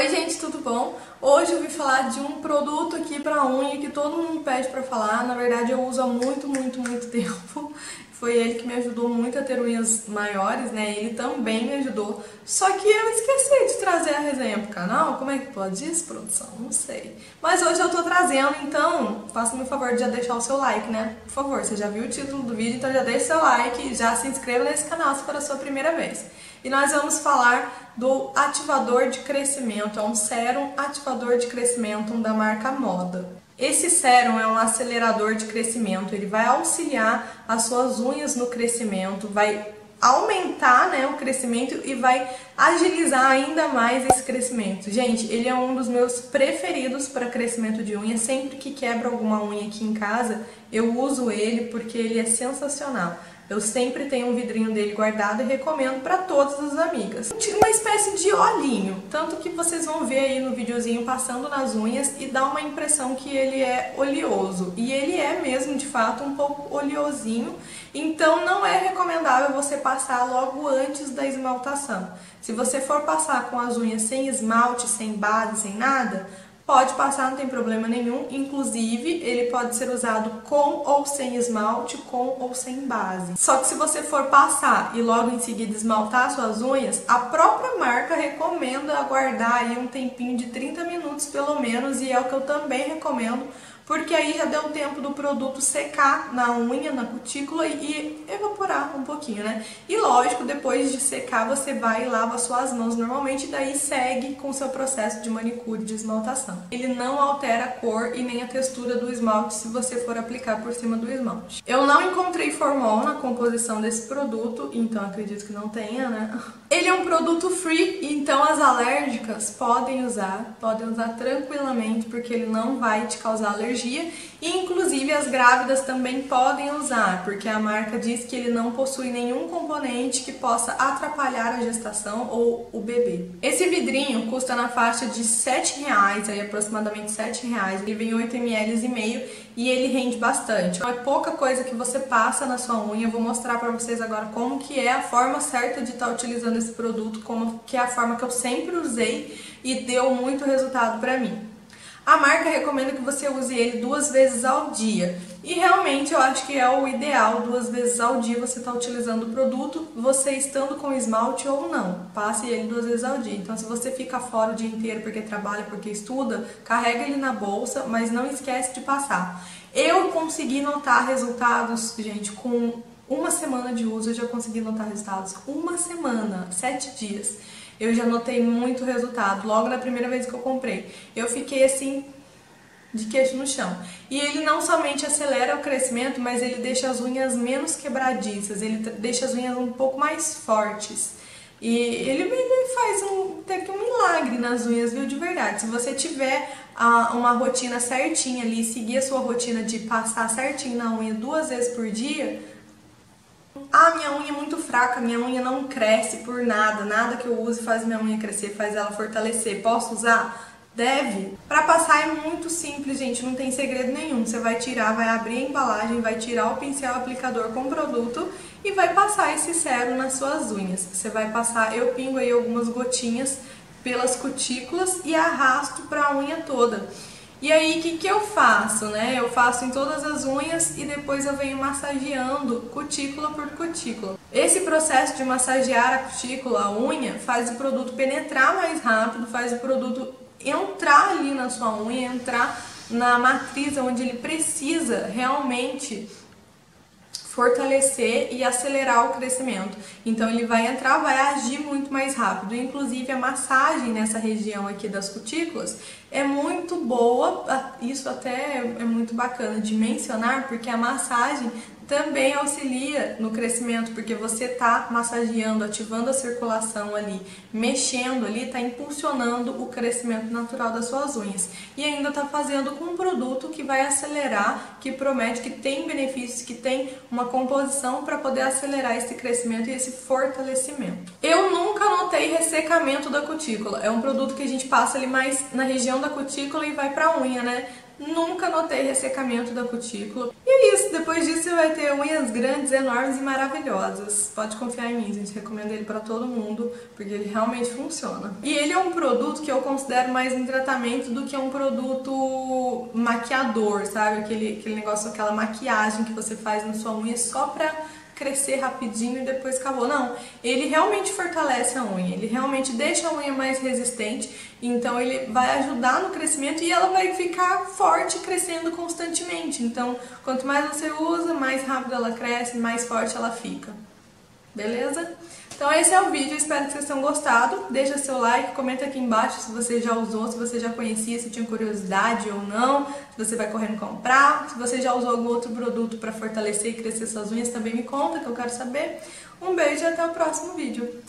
Oi gente, tudo bom? Hoje eu vim falar de um produto aqui para unha que todo mundo pede para falar. Na verdade eu uso há muito, muito, muito tempo. Foi ele que me ajudou muito a ter unhas maiores, né? Ele também me ajudou. Só que eu esqueci de trazer a resenha pro canal. Como é que pode isso, produção? Não sei. Mas hoje eu tô trazendo, então faça-me o favor de já deixar o seu like, né? Por favor, você já viu o título do vídeo, então já deixa seu like e já se inscreva nesse canal se for a sua primeira vez. E nós vamos falar do ativador de crescimento. É um sérum ativador de crescimento da marca Moda. Esse sérum é um acelerador de crescimento, ele vai auxiliar as suas unhas no crescimento, vai aumentar né, o crescimento e vai agilizar ainda mais esse crescimento. Gente, ele é um dos meus preferidos para crescimento de unha. Sempre que quebra alguma unha aqui em casa, eu uso ele porque ele é sensacional. Eu sempre tenho um vidrinho dele guardado e recomendo para todas as amigas. Uma espécie de olhinho, tanto que vocês vão ver aí no videozinho passando nas unhas e dá uma impressão que ele é oleoso. E ele é mesmo, de fato, um pouco oleosinho, então não é recomendável você passar logo antes da esmaltação. Se você for passar com as unhas sem esmalte, sem base, sem nada, Pode passar, não tem problema nenhum. Inclusive, ele pode ser usado com ou sem esmalte, com ou sem base. Só que se você for passar e logo em seguida esmaltar suas unhas, a própria marca recomenda aguardar aí um tempinho de 30 minutos pelo menos, e é o que eu também recomendo porque aí já deu tempo do produto secar na unha, na cutícula e evaporar um pouquinho, né? E lógico, depois de secar, você vai e lava suas mãos normalmente e daí segue com o seu processo de manicure de esmaltação. Ele não altera a cor e nem a textura do esmalte se você for aplicar por cima do esmalte. Eu não encontrei formol na composição desse produto, então acredito que não tenha, né? Ele é um produto free, então as alérgicas podem usar, podem usar tranquilamente, porque ele não vai te causar alergia. E inclusive as grávidas também podem usar, porque a marca diz que ele não possui nenhum componente que possa atrapalhar a gestação ou o bebê. Esse vidrinho custa na faixa de 7 reais, aí aproximadamente 7 reais. Ele vem 8 ml e meio e ele rende bastante. Não é pouca coisa que você passa na sua unha. Eu vou mostrar para vocês agora como que é a forma certa de estar tá utilizando esse produto, como que é a forma que eu sempre usei e deu muito resultado para mim. A marca recomenda que você use ele duas vezes ao dia. E realmente eu acho que é o ideal, duas vezes ao dia você está utilizando o produto, você estando com esmalte ou não. Passe ele duas vezes ao dia. Então se você fica fora o dia inteiro porque trabalha, porque estuda, carrega ele na bolsa, mas não esquece de passar. Eu consegui notar resultados, gente, com uma semana de uso eu já consegui notar resultados. Uma semana, sete dias eu já notei muito resultado logo na primeira vez que eu comprei. Eu fiquei assim de queixo no chão. E ele não somente acelera o crescimento, mas ele deixa as unhas menos quebradiças, ele deixa as unhas um pouco mais fortes. E ele, faz um, até que um milagre nas unhas, viu, de verdade. Se você tiver ah, uma rotina certinha ali, seguir a sua rotina de passar certinho na unha duas vezes por dia, minha unha é muito fraca, minha unha não cresce por nada, nada que eu use faz minha unha crescer, faz ela fortalecer. Posso usar? Deve. Para passar é muito simples, gente, não tem segredo nenhum. Você vai tirar, vai abrir a embalagem, vai tirar o pincel aplicador com o produto e vai passar esse sérum nas suas unhas. Você vai passar, eu pingo aí algumas gotinhas pelas cutículas e arrasto para a unha toda. E aí, o que, que eu faço, né? Eu faço em todas as unhas e depois eu venho massageando cutícula por cutícula. Esse processo de massagear a cutícula, a unha, faz o produto penetrar mais rápido, faz o produto entrar ali na sua unha, entrar na matriz onde ele precisa realmente fortalecer e acelerar o crescimento. Então ele vai entrar, vai agir muito mais rápido. Inclusive a massagem nessa região aqui das cutículas é muito boa, isso até é muito bacana de mencionar, porque a massagem também auxilia no crescimento, porque você está massageando, ativando a circulação ali, mexendo ali, está impulsionando o crescimento natural das suas unhas. E ainda está fazendo com um produto que vai acelerar, que promete, que tem benefícios, que tem uma composição para poder acelerar esse crescimento e esse fortalecimento. Eu nunca notei ressecamento da cutícula. É um produto que a gente passa ali mais na região da cutícula e vai para a unha, né? Nunca notei ressecamento da cutícula. E é isso, depois disso você vai ter unhas grandes, enormes e maravilhosas. Pode confiar em mim, gente. Recomendo ele para todo mundo, porque ele realmente funciona. E ele é um produto que eu considero mais um tratamento do que um produto maquiador, sabe? Aquele, aquele negócio, aquela maquiagem que você faz na sua unha só pra crescer rapidinho e depois acabou. Não, ele realmente fortalece a unha, ele realmente deixa a unha mais resistente, então ele vai ajudar no crescimento e ela vai ficar forte crescendo constantemente. Então, quanto mais você usa, mais rápido ela cresce, mais forte ela fica. Beleza? Então esse é o vídeo, espero que vocês tenham gostado. Deixa seu like, comenta aqui embaixo se você já usou, se você já conhecia, se tinha curiosidade ou não, se você vai correndo comprar, se você já usou algum outro produto para fortalecer e crescer suas unhas, também me conta que eu quero saber. Um beijo e até o próximo vídeo.